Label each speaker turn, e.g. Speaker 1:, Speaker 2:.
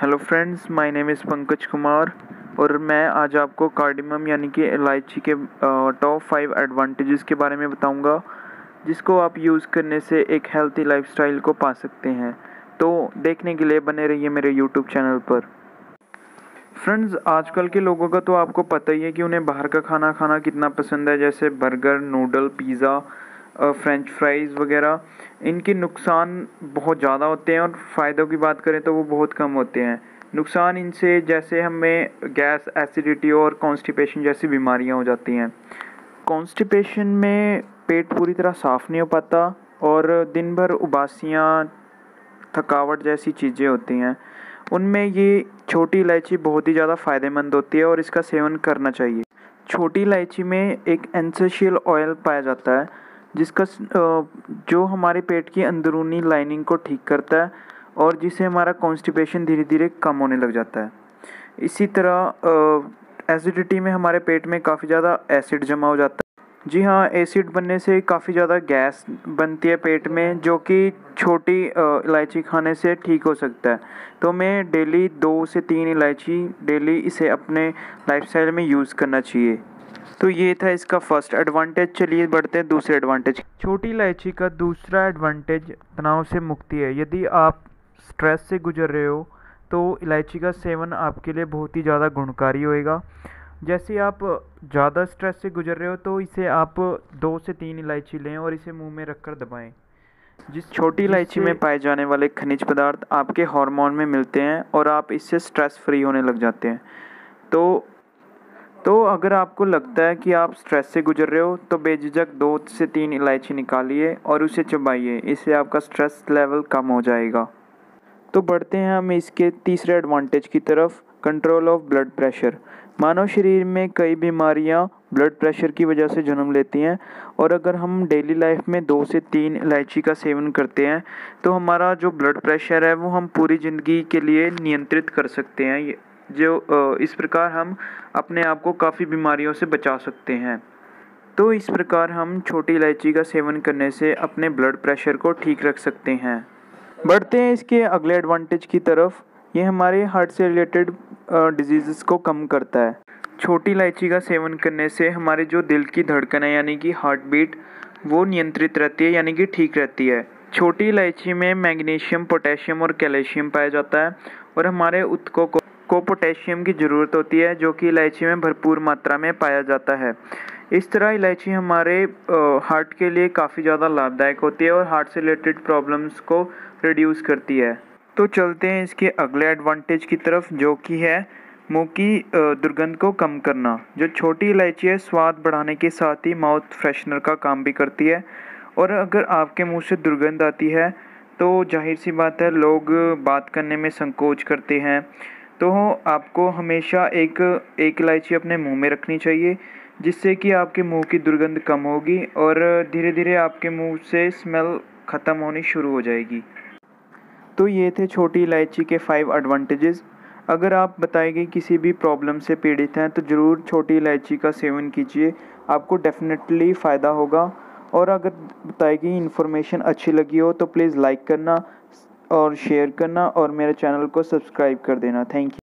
Speaker 1: Hello friends my name is Pankaj Kumar और मैं आज आपको कार्डिमम यानी कि इलायची के टॉप फाइव एडवांटेजेस के बारे में बताऊँगा, जिसको आप यूज़ करने से एक हेल्थी लाइफस्टाइल को पा सकते हैं। तो देखने के लिए बने रहिए मेरे यूट्यूब चैनल पर। फ्रेंड्स आजकल के लोगों का तो आपको पता ही है कि उन्हें बाहर का खाना खाना कितना पसंद है, जैसे burger noodle pizza French fries वगैरह, इनके नुकसान बहुत ज़्यादा होते हैं और फ़ायदों की बात करें तो वो बहुत कम होते हैं। नुकसान इनसे जैसे हमें गैस, एसिडिटी और कॉन्स्टिपेशन जैसी बीमारियाँ हो जाती हैं। कॉन्स्टिपेशन में पेट पूरी तरह साफ़ नहीं हो पाता और दिन भर उबासियाँ, थकावट जैसी चीज़ें होती हैं। उनमें ये छोटी इलायची बहुत ही ज़्यादा फ़ायदेमंद होती है और इसका सेवन करना चाहिए। छोटी इलायची में एक एंसेशियल ऑयल पाया जाता है। जिसका जो हमारे पेट की अंदरूनी लाइनिंग को ठीक करता है और जिससे हमारा कॉन्स्टिपेशन धीरे धीरे कम होने लग जाता है। इसी तरह एसिडिटी में हमारे पेट में काफ़ी ज़्यादा एसिड जमा हो जाता है। जी हाँ एसिड बनने से काफ़ी ज़्यादा गैस बनती है पेट में, जो कि छोटी इलायची खाने से ठीक हो सकता है। तो मैं डेली दो से तीन इलायची डेली इसे अपने लाइफस्टाइल में यूज़ करना चाहिए। तो ये था इसका फ़र्स्ट एडवांटेज चलिए बढ़ते हैं दूसरे एडवांटेज छोटी इलायची का दूसरा एडवांटेज तनाव से मुक्ति है। यदि आप स्ट्रेस से गुजर रहे हो तो इलायची का सेवन आपके लिए बहुत ही ज़्यादा गुणकारी होएगा। जैसे आप ज़्यादा स्ट्रेस से गुजर रहे हो तो इसे आप दो से तीन इलायची लें और इसे मुँह में रखकर दबाएँ। जिस छोटी इलायची में पाए जाने वाले खनिज पदार्थ आपके हार्मोन में मिलते हैं और आप इससे स्ट्रेस फ्री होने लग जाते हैं। तो तो अगर आपको लगता है कि आप स्ट्रेस से गुजर रहे हो तो बेझिझक दो से तीन इलायची निकालिए और उसे चबाइए। इससे आपका स्ट्रेस लेवल कम हो जाएगा। तो बढ़ते हैं हम इसके तीसरे एडवांटेज की तरफ़ कंट्रोल ऑफ़ ब्लड प्रेशर मानव शरीर में कई बीमारियाँ ब्लड प्रेशर की वजह से जन्म लेती हैं और अगर हम डेली लाइफ में दो से तीन इलायची का सेवन करते हैं तो हमारा जो ब्लड प्रेशर है, वो हम पूरी ज़िंदगी के लिए नियंत्रित कर सकते हैं। जो इस प्रकार हम अपने आप को काफ़ी बीमारियों से बचा सकते हैं। तो इस प्रकार हम छोटी इलायची का सेवन करने से अपने ब्लड प्रेशर को ठीक रख सकते हैं। बढ़ते हैं इसके अगले एडवांटेज की तरफ़। ये हमारे हार्ट से रिलेटेड डिज़ीज़ को कम करता है। छोटी इलायची का सेवन करने से हमारे जो दिल की धड़कन है, यानी कि हार्ट बीट वो नियंत्रित रहती है, यानी कि ठीक रहती है। छोटी इलायची में मैग्नीशियम पोटेशियम और कैल्शियम पाया जाता है और हमारे उत्कों को को पोटेशियम की ज़रूरत होती है, जो कि इलायची में भरपूर मात्रा में पाया जाता है। इस तरह इलायची हमारे हार्ट के लिए काफ़ी ज़्यादा लाभदायक होती है और हार्ट से रिलेटेड प्रॉब्लम्स को रिड्यूस करती है। तो चलते हैं इसके अगले एडवांटेज की तरफ़, जो कि है मुँह की दुर्गंध को कम करना। जो छोटी इलायची है, स्वाद बढ़ाने के साथ ही माउथ फ्रेशनर का काम भी करती है। और अगर आपके मुँह से दुर्गंध आती है तो ज़ाहिर सी बात है, लोग बात करने में संकोच करते हैं। तो आपको हमेशा एक एक इलायची अपने मुँह में रखनी चाहिए, जिससे कि आपके मुँह की दुर्गंध कम होगी और धीरे धीरे आपके मुँह से स्मेल ख़त्म होनी शुरू हो जाएगी। तो ये थे छोटी इलायची के फाइव एडवांटेजेस अगर आप बताई गई किसी भी प्रॉब्लम से पीड़ित हैं तो ज़रूर छोटी इलायची का सेवन कीजिए। आपको डेफिनेटली फ़ायदा होगा। और अगर बताई गई इन्फॉर्मेशन अच्छी लगी हो तो प्लीज़ लाइक करना। और शेयर करना और मेरे चैनल को सब्सक्राइब कर देना। Thank you